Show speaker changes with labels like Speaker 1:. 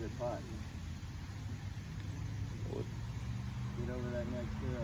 Speaker 1: good putt. Get over that next hill.